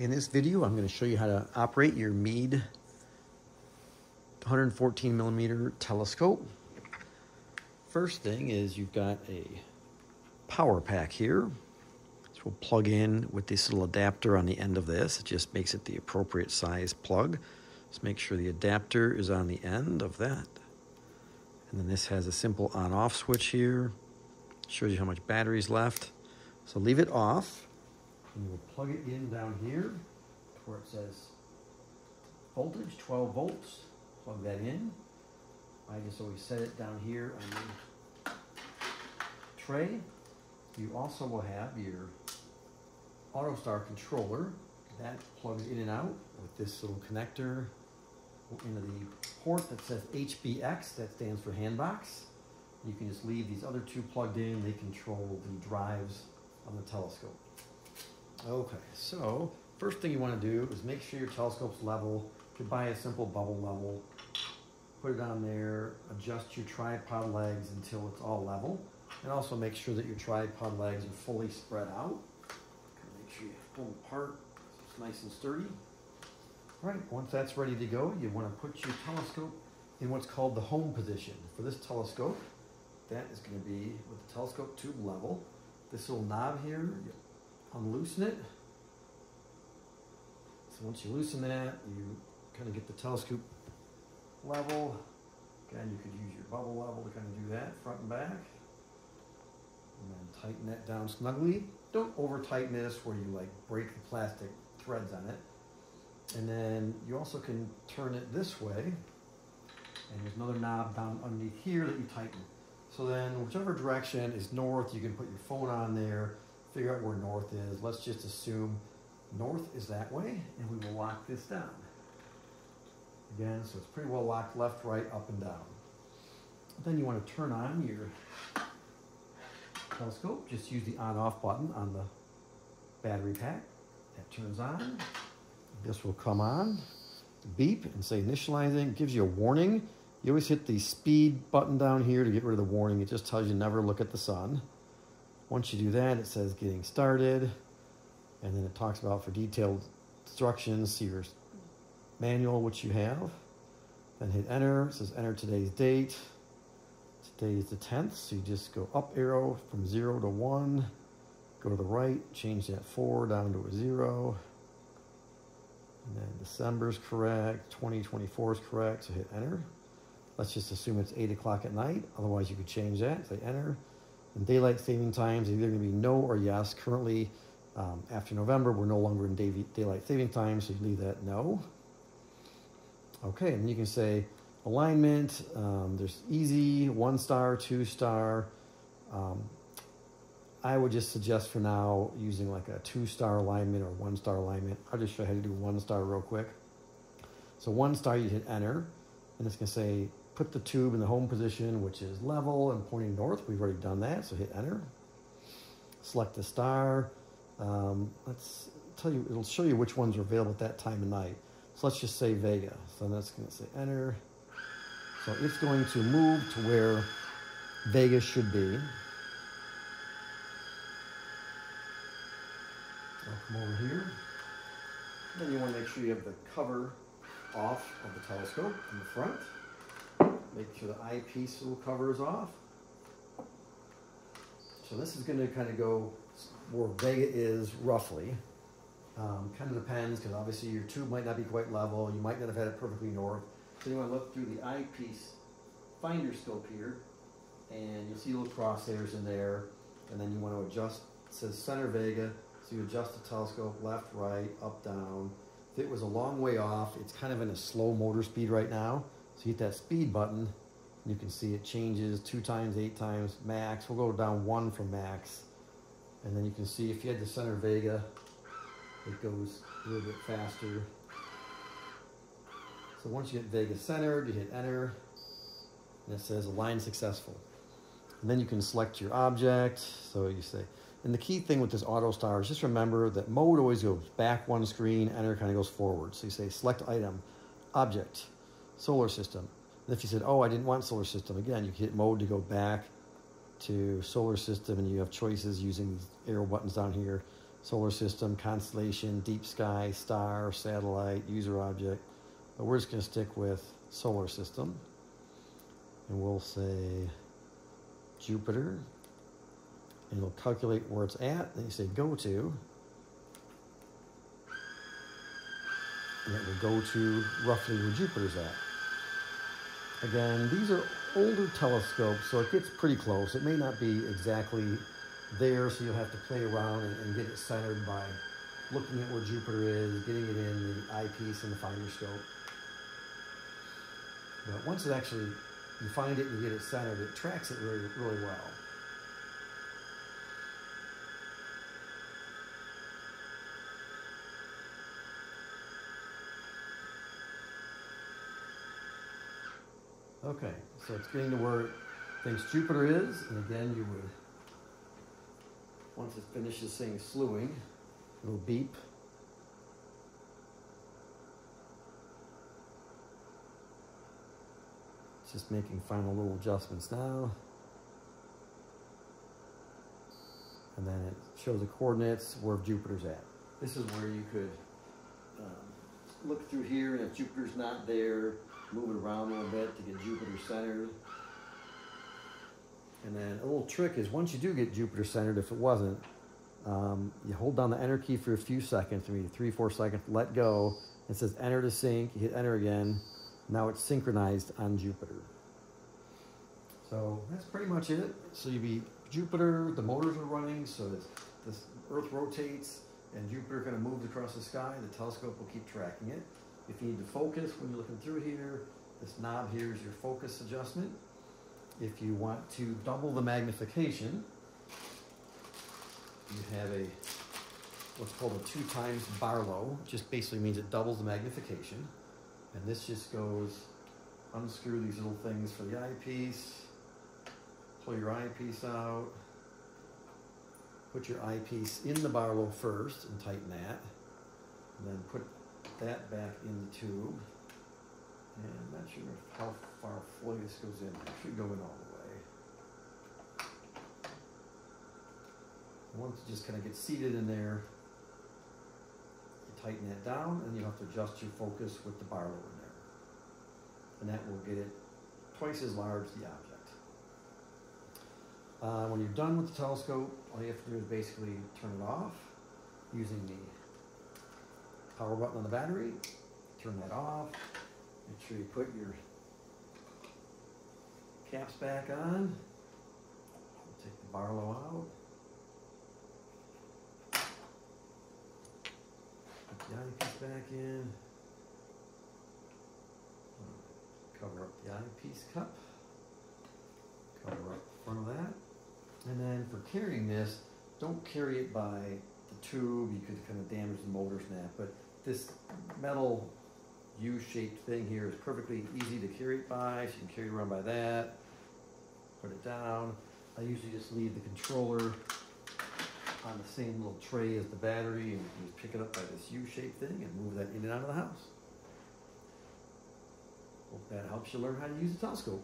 In this video, I'm going to show you how to operate your Meade 114 millimeter telescope. First thing is you've got a power pack here. So we'll plug in with this little adapter on the end of this. It just makes it the appropriate size plug. Just make sure the adapter is on the end of that. And then this has a simple on-off switch here. Shows you how much battery's left. So leave it off and we'll plug it in down here where it says voltage, 12 volts. Plug that in. I just always set it down here on the tray. You also will have your AutoStar controller. That plugs in and out with this little connector into the port that says HBX, that stands for handbox. You can just leave these other two plugged in. They control the drives on the telescope. Okay, so first thing you want to do is make sure your telescope's level. You buy a simple bubble level, put it on there, adjust your tripod legs until it's all level, and also make sure that your tripod legs are fully spread out. Make sure you pull them apart so it's nice and sturdy. All right, once that's ready to go, you want to put your telescope in what's called the home position. For this telescope, that is going to be with the telescope tube level. This little knob here, unloosen it. So once you loosen that, you kind of get the telescope level. Again, you could use your bubble level to kind of do that front and back. And then tighten that down snugly. Don't over tighten this where you like break the plastic threads on it. And then you also can turn it this way. And there's another knob down underneath here that you tighten. So then whichever direction is north, you can put your phone on there figure out where north is. Let's just assume north is that way, and we will lock this down. Again, so it's pretty well locked left, right, up, and down. Then you want to turn on your telescope. Just use the on-off button on the battery pack. That turns on. This will come on, beep, and say initializing. It gives you a warning. You always hit the speed button down here to get rid of the warning. It just tells you never look at the sun. Once you do that, it says getting started. And then it talks about for detailed instructions, see your manual, which you have. Then hit enter. It says enter today's date. Today is the 10th, so you just go up arrow from 0 to 1. Go to the right, change that 4 down to a 0. And then December is correct, 2024 is correct, so hit enter. Let's just assume it's 8 o'clock at night. Otherwise, you could change that. Say enter. And daylight saving times either going to be no or yes. Currently, um, after November, we're no longer in day, daylight saving time, so you leave that no. Okay, and you can say alignment. Um, there's easy, one star, two star. Um, I would just suggest for now using like a two star alignment or one star alignment. I'll just show you how to do one star real quick. So one star, you hit enter, and it's going to say put the tube in the home position, which is level and pointing north. We've already done that, so hit enter. Select the star. Um, let's tell you, it'll show you which ones are available at that time of night. So let's just say Vega. So that's going to say enter. So it's going to move to where Vega should be. I'll come over here. Then you want to make sure you have the cover off of the telescope in the front. Make sure the eyepiece cover is off. So this is going to kind of go where Vega is roughly. Um, kind of depends because obviously your tube might not be quite level. You might not have had it perfectly north. So you want to look through the eyepiece finder scope here and you'll see little crosshairs in there. And then you want to adjust, it says center Vega. So you adjust the telescope left, right, up, down. If it was a long way off, it's kind of in a slow motor speed right now. So hit that speed button. You can see it changes two times, eight times, max. We'll go down one for max. And then you can see if you had the center Vega, it goes a little bit faster. So once you get Vega centered, you hit enter, and it says align successful. And then you can select your object. So you say, and the key thing with this AutoStar is just remember that mode always goes back one screen, enter kind of goes forward. So you say select item, object, solar system. And if you said, oh, I didn't want solar system, again, you hit mode to go back to solar system and you have choices using arrow buttons down here. solar system, constellation, deep sky, star, satellite, user object. But we're just going to stick with solar system. And we'll say Jupiter. And it'll calculate where it's at. Then you say go to. And it will go to roughly where Jupiter's at. Again, these are older telescopes, so it gets pretty close. It may not be exactly there, so you'll have to play around and, and get it centered by looking at where Jupiter is, getting it in the eyepiece and the finder scope. But once it actually, you find it and you get it centered, it tracks it really, really well. Okay, so it's getting to where it thinks Jupiter is, and again you would, once it finishes saying slewing, it'll beep. Just making final little adjustments now. And then it shows the coordinates where Jupiter's at. This is where you could um, look through here, and if Jupiter's not there, move it around a little bit to get Jupiter centered. And then a little trick is once you do get Jupiter centered, if it wasn't, um, you hold down the enter key for a few seconds, maybe three, four seconds, let go. It says enter to sync, you hit enter again. Now it's synchronized on Jupiter. So that's pretty much it. So you be Jupiter, the motors are running, so this, this Earth rotates and Jupiter kind of moves across the sky. The telescope will keep tracking it. If you need to focus when you're looking through here, this knob here is your focus adjustment. If you want to double the magnification, you have a what's called a two times Barlow, just basically means it doubles the magnification. And this just goes, unscrew these little things for the eyepiece, pull your eyepiece out, put your eyepiece in the Barlow first and tighten that, and then put that back in the tube. And I'm not sure how far fully this goes in. It should go in all the way. Once it just kind of gets seated in there, you tighten that down and you have to adjust your focus with the Barlow in there. And that will get it twice as large the object. Uh, when you're done with the telescope, all you have to do is basically turn it off using the power button on the battery, turn that off, make sure you put your caps back on, take the Barlow out, put the eyepiece back in, cover up the eyepiece cup, cover up the front of that, and then for carrying this, don't carry it by the tube, you could kind of damage the motor snap, but this metal U-shaped thing here is perfectly easy to carry it by, so you can carry it around by that, put it down. I usually just leave the controller on the same little tray as the battery and just pick it up by this U-shaped thing and move that in and out of the house. Hope that helps you learn how to use a telescope.